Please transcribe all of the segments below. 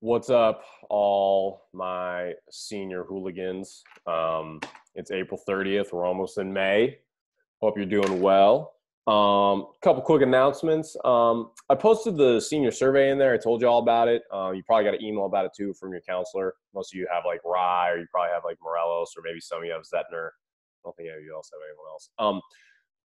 What's up, all my senior hooligans? Um, it's April 30th. We're almost in May. Hope you're doing well. Um, couple quick announcements. Um, I posted the senior survey in there. I told you all about it. Uh, you probably got an email about it too from your counselor. Most of you have like Rye, or you probably have like Morelos, or maybe some of you have Zettner. I don't think any of you else have anyone else. Um,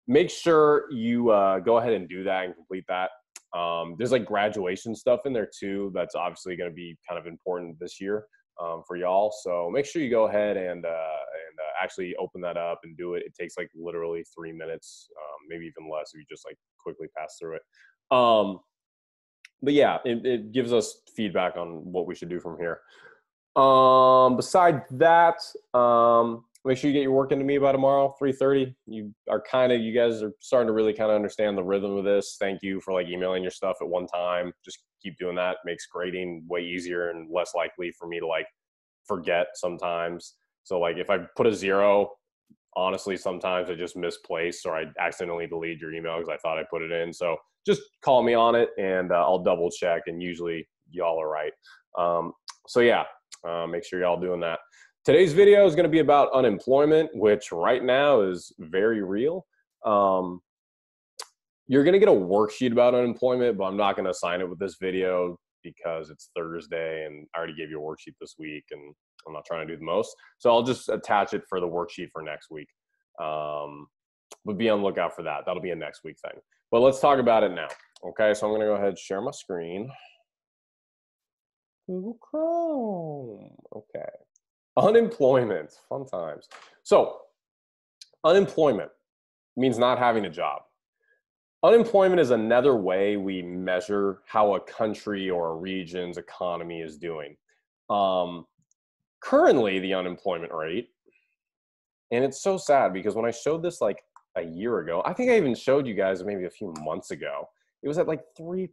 make sure you uh, go ahead and do that and complete that. Um, there's like graduation stuff in there too. That's obviously going to be kind of important this year um, for y'all. So make sure you go ahead and uh, and uh, actually open that up and do it. It takes like literally three minutes, um, maybe even less if you just like quickly pass through it. Um, but yeah, it, it gives us feedback on what we should do from here. Um, beside that, um, make sure you get your work into me by tomorrow 3.30 you are kind of you guys are starting to really kind of understand the rhythm of this. Thank you for like emailing your stuff at one time. Just keep doing that. Makes grading way easier and less likely for me to like forget sometimes. So like if i put a zero honestly sometimes i just misplace or i accidentally delete your email because i thought i put it in. So just call me on it and uh, i'll double check and usually y'all are right. Um, so yeah uh, make sure y'all doing that Today's video is going to be about unemployment, which right now is very real. Um, you're going to get a worksheet about unemployment, but I'm not going to assign it with this video because it's Thursday and I already gave you a worksheet this week and I'm not trying to do the most. So I'll just attach it for the worksheet for next week. Um, but be on the lookout for that. That'll be a next week thing. But let's talk about it now. Okay, so I'm going to go ahead and share my screen. Google Chrome. Okay. Unemployment, fun times. So, unemployment means not having a job. Unemployment is another way we measure how a country or a region's economy is doing. Um, currently, the unemployment rate, and it's so sad because when I showed this like a year ago, I think I even showed you guys maybe a few months ago, it was at like 3%.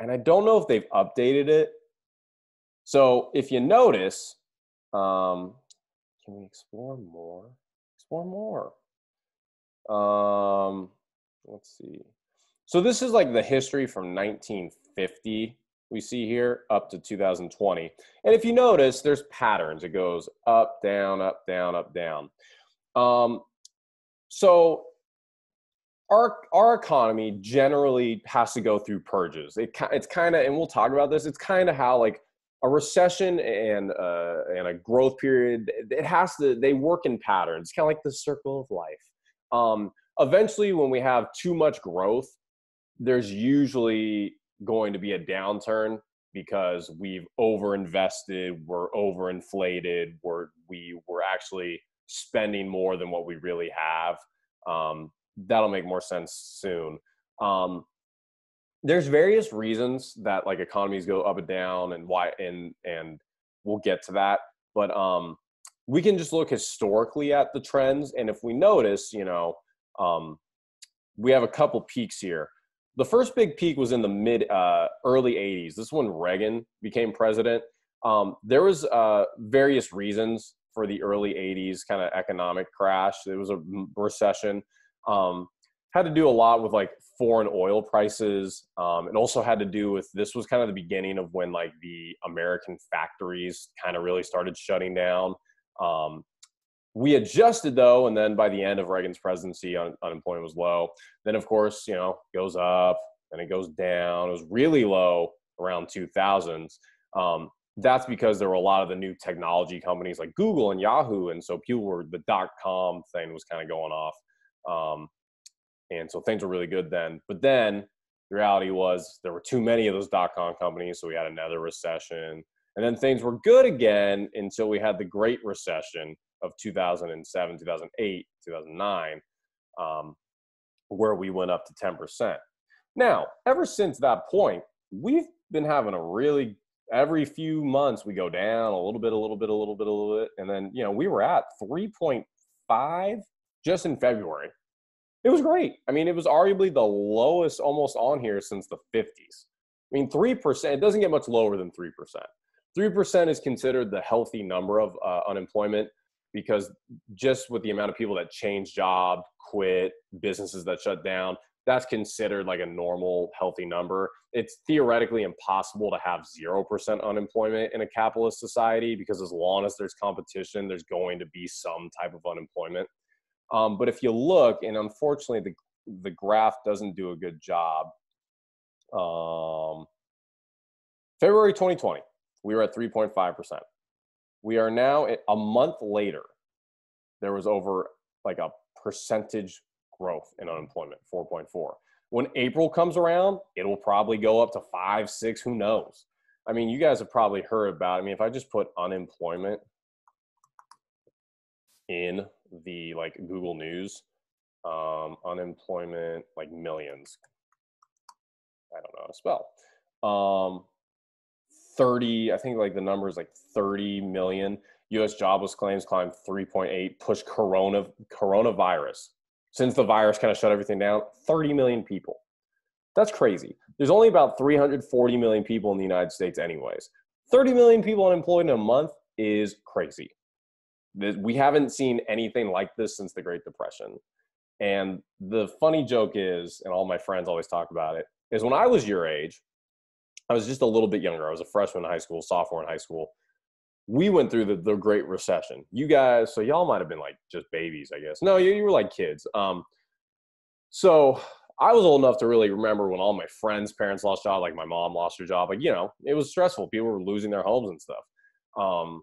And I don't know if they've updated it so if you notice, um, can we explore more? Explore more. Um, let's see. So this is like the history from 1950 we see here up to 2020. And if you notice, there's patterns. It goes up, down, up, down, up, down. Um, so our our economy generally has to go through purges. It it's kind of, and we'll talk about this. It's kind of how like a recession and uh, and a growth period it has to they work in patterns kind of like the circle of life. Um, eventually when we have too much growth there's usually going to be a downturn because we've overinvested we're overinflated we're we we're actually spending more than what we really have. Um, that'll make more sense soon. Um, there's various reasons that like economies go up and down and why and and we'll get to that but um we can just look historically at the trends and if we notice you know um we have a couple peaks here. The first big peak was in the mid uh, early 80s this is when reagan became president. Um, there was uh, various reasons for the early 80s kind of economic crash. It was a recession. Um, had to do a lot with like foreign oil prices. Um, it also had to do with this was kind of the beginning of when like the American factories kind of really started shutting down. Um, we adjusted though, and then by the end of Reagan's presidency, un- unemployment was low. Then of course, you know, goes up, and it goes down. It was really low around 2000s. Um, that's because there were a lot of the new technology companies like Google and Yahoo, and so people were the dot com thing was kind of going off. Um, and so things were really good then. But then the reality was there were too many of those dot com companies, so we had another recession. And then things were good again until we had the Great Recession of 2007, 2008, 2009, um, where we went up to 10%. Now, ever since that point, we've been having a really every few months we go down a little bit, a little bit, a little bit, a little bit, and then you know we were at 3.5 just in February. It was great. I mean, it was arguably the lowest almost on here since the 50s. I mean, 3%, it doesn't get much lower than 3%. 3% is considered the healthy number of uh, unemployment because just with the amount of people that change job, quit, businesses that shut down, that's considered like a normal healthy number it's theoretically impossible to have 0% unemployment in a capitalist society because as long as there's competition there's going to be some type of unemployment um, but if you look and unfortunately the, the graph doesn't do a good job um, february 2020 we were at 3.5% we are now a month later there was over like a percentage growth in unemployment, 4.4. When April comes around, it'll probably go up to five, six, who knows? I mean, you guys have probably heard about, I mean, if I just put unemployment in the like Google News, um, unemployment, like millions. I don't know how to spell. Um, 30, I think like the number is like 30 million. U.S. jobless claims climbed 3.8, push corona coronavirus since the virus kind of shut everything down, 30 million people. That's crazy. There's only about 340 million people in the United States, anyways. 30 million people unemployed in a month is crazy. We haven't seen anything like this since the Great Depression. And the funny joke is, and all my friends always talk about it, is when I was your age, I was just a little bit younger. I was a freshman in high school, sophomore in high school we went through the, the Great Recession. You guys, so y'all might have been like just babies, I guess. No, you, you were like kids. Um, so I was old enough to really remember when all my friends' parents lost job, like my mom lost her job. Like, you know, it was stressful. People were losing their homes and stuff. Um,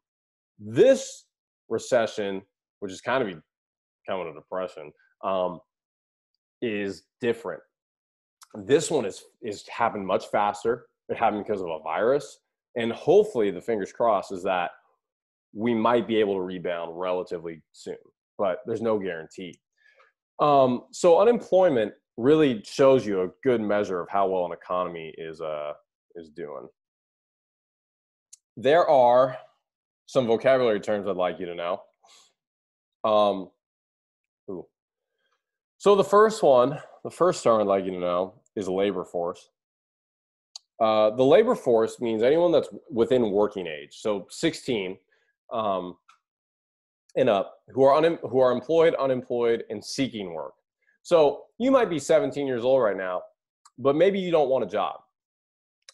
this recession, which is kind of becoming a depression, um, is different. This one is is happened much faster. It happened because of a virus and hopefully the fingers crossed is that we might be able to rebound relatively soon but there's no guarantee um, so unemployment really shows you a good measure of how well an economy is uh, is doing there are some vocabulary terms i'd like you to know um, ooh. so the first one the first term i'd like you to know is labor force uh, the labor force means anyone that's within working age, so 16 um, and up, who are un- who are employed, unemployed, and seeking work. So you might be 17 years old right now, but maybe you don't want a job.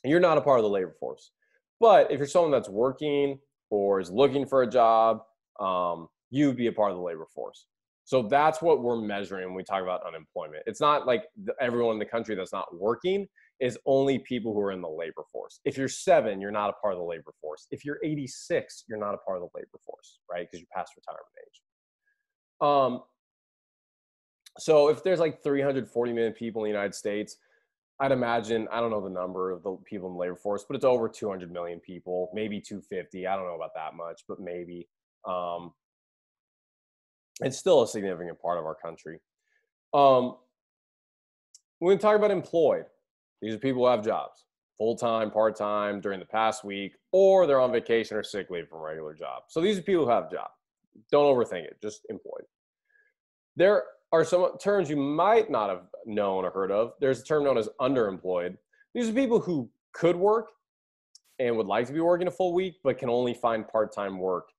You're not a part of the labor force. But if you're someone that's working or is looking for a job, um, you'd be a part of the labor force. So that's what we're measuring when we talk about unemployment. It's not like everyone in the country that's not working is only people who are in the labor force. If you're seven, you're not a part of the labor force. If you're 86, you're not a part of the labor force, right? Because you're past retirement age. Um, so if there's like 340 million people in the United States, I'd imagine, I don't know the number of the people in the labor force, but it's over 200 million people, maybe 250. I don't know about that much, but maybe. Um, it's still a significant part of our country. Um, when we talk about employed, these are people who have jobs, full time, part time, during the past week, or they're on vacation or sick leave from a regular job. So these are people who have a job. Don't overthink it, just employed. There are some terms you might not have known or heard of. There's a term known as underemployed. These are people who could work and would like to be working a full week, but can only find part time work.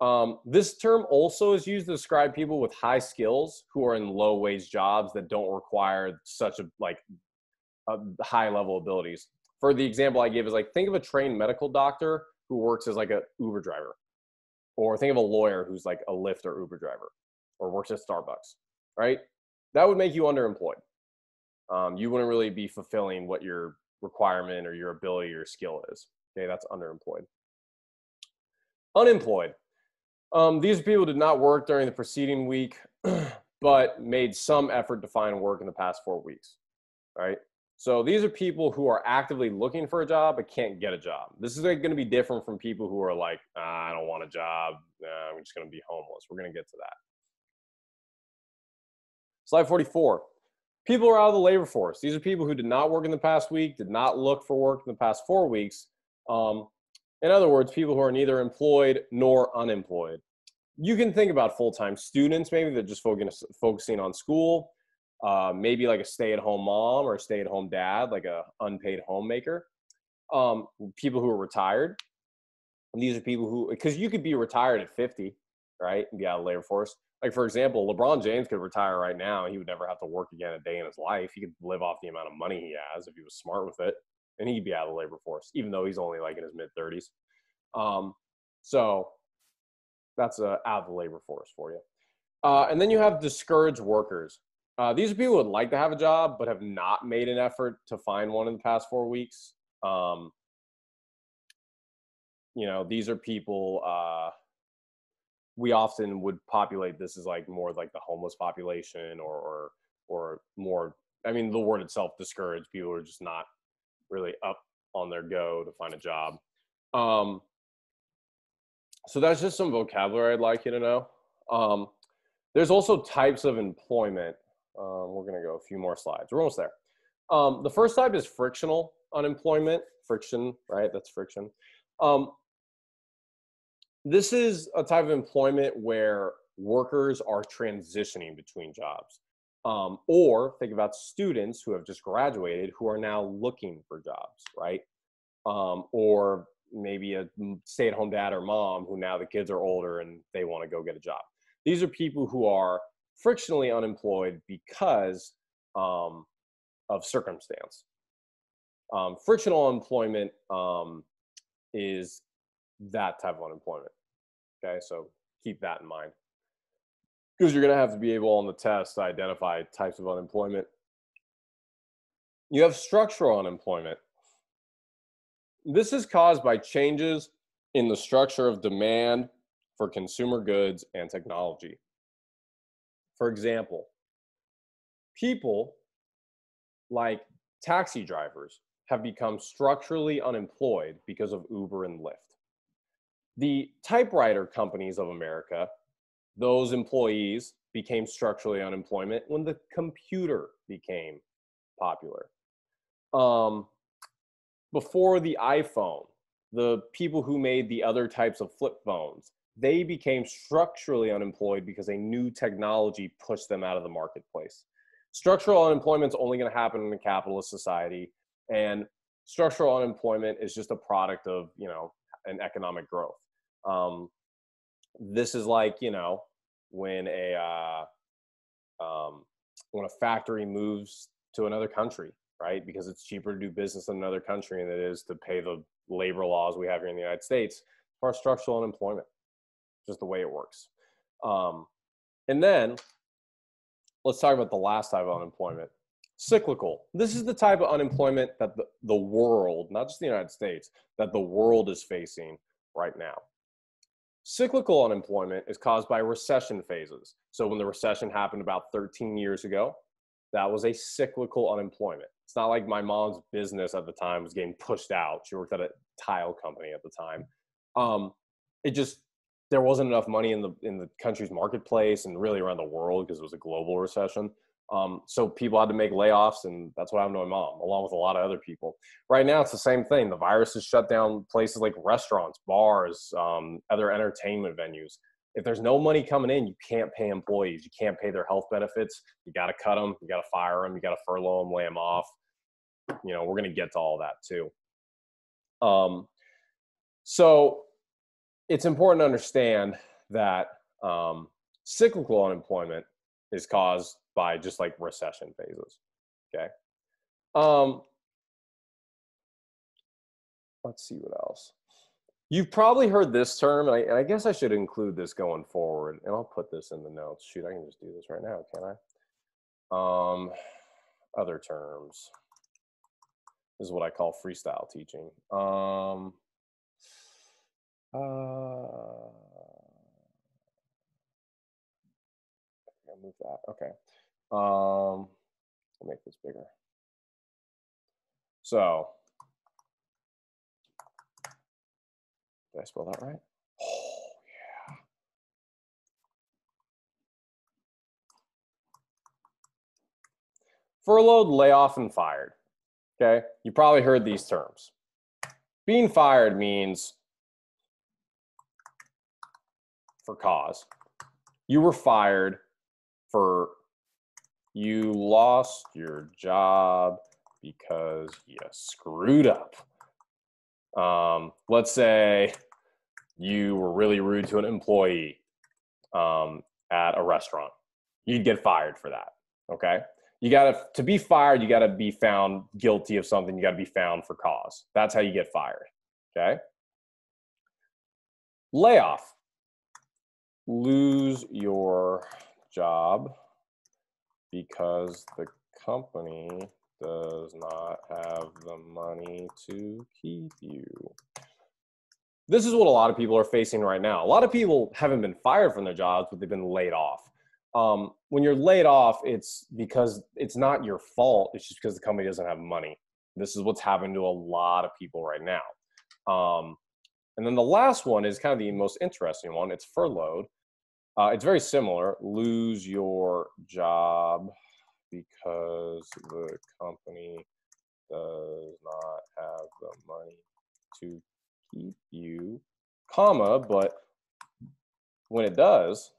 Um, this term also is used to describe people with high skills who are in low wage jobs that don't require such a like uh, high level abilities. For the example I give is like think of a trained medical doctor who works as like a Uber driver, or think of a lawyer who's like a Lyft or Uber driver, or works at Starbucks, right? That would make you underemployed. Um, you wouldn't really be fulfilling what your requirement or your ability or skill is. Okay, that's underemployed. Unemployed. Um, these people did not work during the preceding week, but made some effort to find work in the past four weeks. Right. So these are people who are actively looking for a job but can't get a job. This is going to be different from people who are like, ah, I don't want a job. Nah, I'm just going to be homeless. We're going to get to that. Slide 44. People are out of the labor force. These are people who did not work in the past week, did not look for work in the past four weeks. Um, in other words, people who are neither employed nor unemployed. You can think about full-time students, maybe they're just focusing on school uh, maybe like a stay-at-home mom or a stay-at-home dad, like a unpaid homemaker. Um, people who are retired. And these are people who, because you could be retired at 50, right, and be out of the labor force, Like for example, LeBron James could retire right now. He would never have to work again a day in his life. He could live off the amount of money he has if he was smart with it, and he'd be out of the labor force, even though he's only like in his mid thirties. Um, so that's uh, out of the labor force for you. Uh, and then you have discouraged workers. Uh, these are people who would like to have a job but have not made an effort to find one in the past four weeks. Um, you know, these are people. We often would populate this as like more like the homeless population or or, or more. I mean, the word itself discouraged people are just not really up on their go to find a job. Um, so that's just some vocabulary I'd like you to know. Um, there's also types of employment. Um, we're going to go a few more slides. We're almost there. Um, the first type is frictional unemployment. Friction, right? That's friction. Um, this is a type of employment where workers are transitioning between jobs. Um, or think about students who have just graduated who are now looking for jobs, right? Um, or maybe a stay at home dad or mom who now the kids are older and they want to go get a job. These are people who are frictionally unemployed because um, of circumstance. Um, frictional employment um, is that type of unemployment. Okay, so keep that in mind. Because you're going to have to be able on the test to identify types of unemployment. You have structural unemployment. This is caused by changes in the structure of demand for consumer goods and technology. For example, people like taxi drivers have become structurally unemployed because of Uber and Lyft. The typewriter companies of America, those employees became structurally unemployment when the computer became popular. Um, before the iPhone, the people who made the other types of flip phones, they became structurally unemployed because a new technology pushed them out of the marketplace. Structural unemployment is only going to happen in a capitalist society, and structural unemployment is just a product of you know an economic growth. Um, this is like you know when a uh, um, when a factory moves to another country, right? Because it's cheaper to do business in another country than it is to pay the labor laws we have here in the United States for structural unemployment just the way it works. Um, and then let's talk about the last type of unemployment cyclical. This is the type of unemployment that the, the world, not just the United States, that the world is facing right now. Cyclical unemployment is caused by recession phases. So when the recession happened about 13 years ago, that was a cyclical unemployment. It's not like my mom's business at the time was getting pushed out. She worked at a tile company at the time. Um, it just there wasn't enough money in the in the country's marketplace and really around the world because it was a global recession. Um, so people had to make layoffs, and that's what happened to my mom, along with a lot of other people. Right now, it's the same thing. The virus has shut down places like restaurants, bars, um, other entertainment venues. If there's no money coming in, you can't pay employees. You can't pay their health benefits. You got to cut them. You got to fire them. You got to furlough them, lay them off. You know, we're going to get to all that too. Um, so it's important to understand that um, cyclical unemployment is caused by just like recession phases. Okay. Um, let's see what else. You've probably heard this term, and I, and I, guess I should include this going forward, and I'll put this in the notes. Shoot, I can just do this right now, can I? Um, other terms. This is what I call freestyle teaching. Um, uh, move that. Okay. Um, I'll make this bigger. So, did I spell that right? Oh, yeah. Furloughed, layoff, and fired. Okay. You probably heard these terms. Being fired means for cause. You were fired for you lost your job because you screwed up. Um, let's say you were really rude to an employee. Um, at a restaurant. You'd get fired for that. Okay. You got to, to be fired, you got to be found guilty of something. You got to be found for cause. That's how you get fired. Okay. Layoff. Lose your job because the company does not have the money to keep you. This is what a lot of people are facing right now. A lot of people haven't been fired from their jobs, but they've been laid off. Um, when you're laid off, it's because it's not your fault. It's just because the company doesn't have money. This is what's happening to a lot of people right now. Um, and then the last one is kind of the most interesting one. It's furloughed. Uh, it's very similar. Lose your job because the company does not have the money to keep you, comma, but when it does,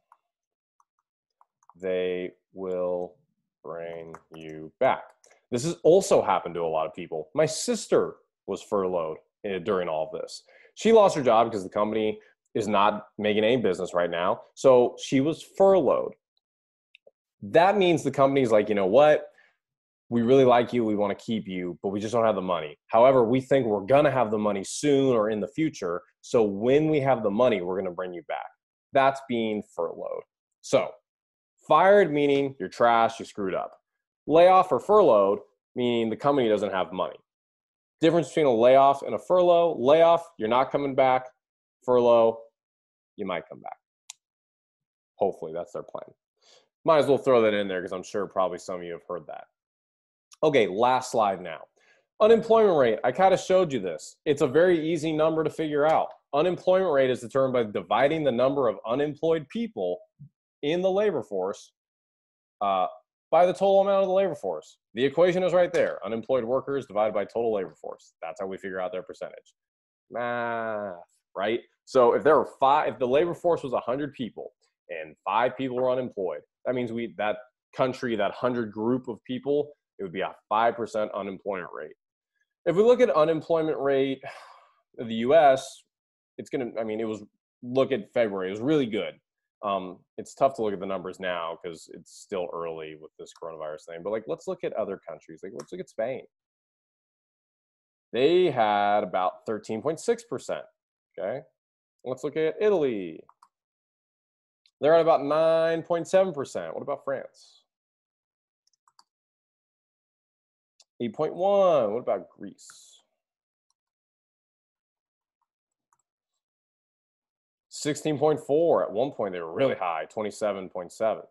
they will bring you back. This has also happened to a lot of people. My sister was furloughed eh, during all of this. She lost her job because the company is not making any business right now. So she was furloughed that means the company's like, you know what? We really like you. We want to keep you, but we just don't have the money. However, we think we're going to have the money soon or in the future. So when we have the money, we're going to bring you back. That's being furloughed. So fired meaning you're trash, you screwed up. Layoff or furloughed meaning the company doesn't have money. Difference between a layoff and a furlough layoff, you're not coming back. Furlough, you might come back. Hopefully, that's their plan. Might as well throw that in there because I'm sure probably some of you have heard that. Okay, last slide now. Unemployment rate. I kind of showed you this. It's a very easy number to figure out. Unemployment rate is determined by dividing the number of unemployed people in the labor force uh, by the total amount of the labor force. The equation is right there. Unemployed workers divided by total labor force. That's how we figure out their percentage. Math, right? So if there were five, if the labor force was 100 people and five people were unemployed, that means we that country, that hundred group of people, it would be a five percent unemployment rate. If we look at unemployment rate of the U.S., it's gonna. I mean, it was look at February. It was really good. Um, it's tough to look at the numbers now because it's still early with this coronavirus thing. But like, let's look at other countries. Like, let's look at Spain. They had about 13.6 percent. Okay, let's look at Italy. They're at about 9.7%. What about France? 8.1. What about Greece? 16.4. At one point, they were really high, 27.7.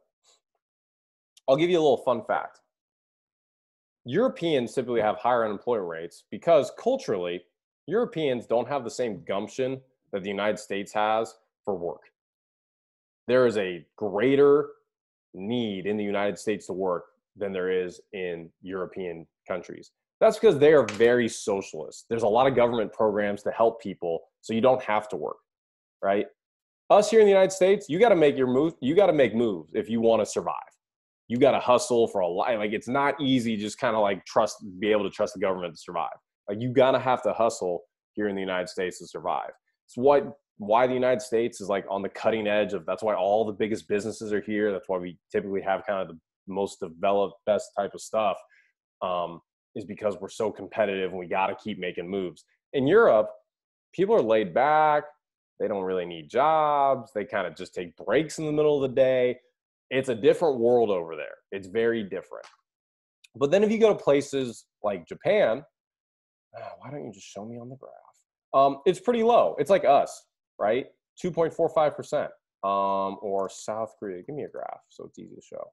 I'll give you a little fun fact. Europeans typically have higher unemployment rates because culturally, Europeans don't have the same gumption that the United States has for work there is a greater need in the United States to work than there is in European countries. That's because they are very socialist. There's a lot of government programs to help people so you don't have to work, right? Us here in the United States, you got to make your move, you got to make moves if you want to survive. You got to hustle for a life. Like it's not easy just kind of like trust be able to trust the government to survive. Like you got to have to hustle here in the United States to survive. It's what why the United States is like on the cutting edge of that's why all the biggest businesses are here. That's why we typically have kind of the most developed, best type of stuff, um, is because we're so competitive and we got to keep making moves. In Europe, people are laid back. They don't really need jobs. They kind of just take breaks in the middle of the day. It's a different world over there. It's very different. But then if you go to places like Japan, uh, why don't you just show me on the graph? Um, it's pretty low. It's like us right? 2.45%. Um, or South Korea. Give me a graph so it's easy to show.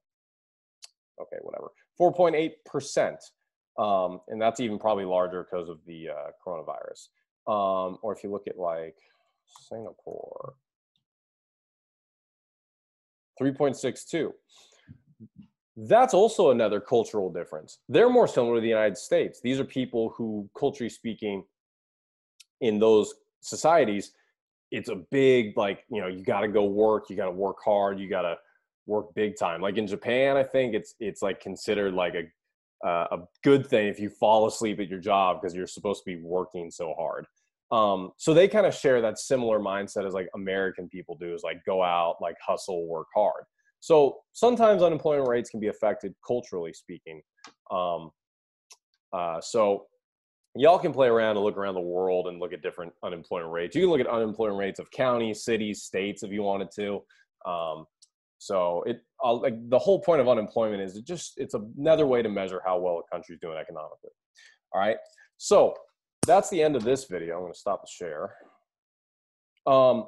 Okay, whatever. 4.8%. Um, and that's even probably larger because of the uh, coronavirus. Um, or if you look at like Singapore, 3.62. That's also another cultural difference. They're more similar to the United States. These are people who, culturally speaking, in those societies, it's a big like you know you got to go work you got to work hard you got to work big time. Like in japan i think it's it's like considered like a uh, a good thing if you fall asleep at your job because you're supposed to be working so hard. Um, so they kind of share that similar mindset as like american people do is like go out like hustle work hard. So sometimes unemployment rates can be affected culturally speaking. Um, uh, so y'all can play around and look around the world and look at different unemployment rates. You can look at unemployment rates of counties, cities, states if you wanted to. Um, so it I'll, like the whole point of unemployment is it just it's another way to measure how well a country's doing economically. All right. So that's the end of this video. I'm going to stop the share. Um,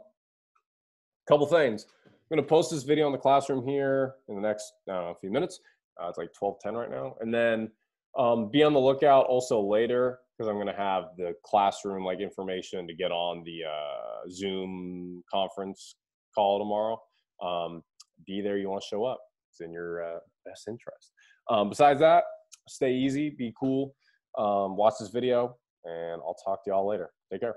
couple things. I'm going to post this video in the classroom here in the next few minutes. Uh, it's like 12:10 right now, and then um, be on the lookout also later because I'm going to have the classroom like information to get on the uh, Zoom conference call tomorrow. Um, be there. You want to show up. It's in your uh, best interest. Um, besides that, stay easy, be cool, um, watch this video, and I'll talk to y'all later. Take care.